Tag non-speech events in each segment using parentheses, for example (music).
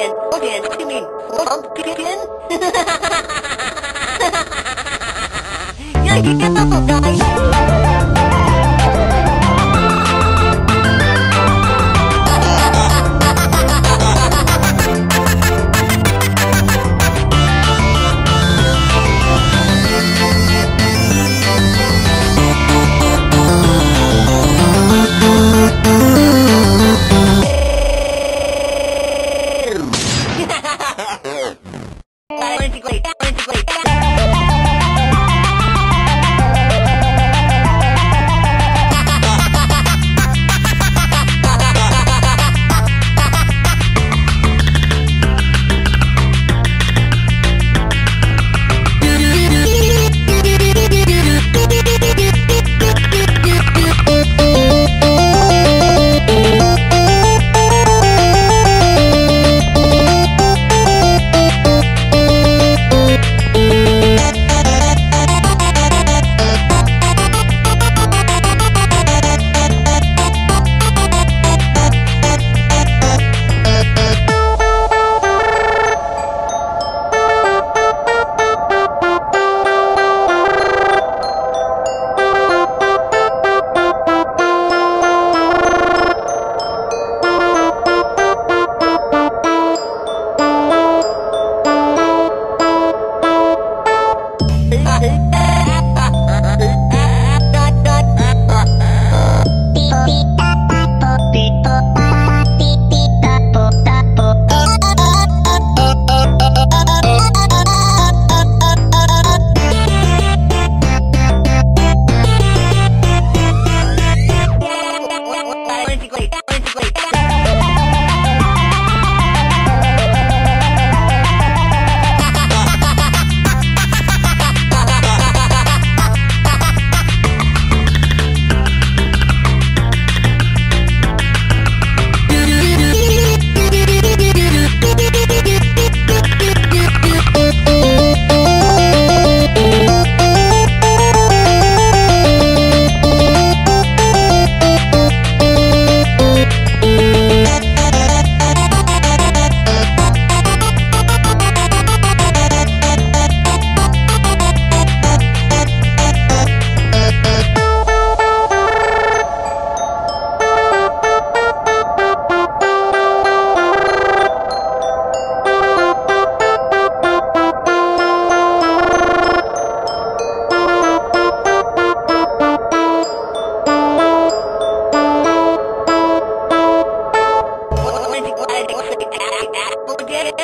Pumpkin. Pumpkin. You mean pumpkin? (laughs) yeah, yeah, yeah, yeah.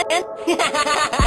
嗯哈哈哈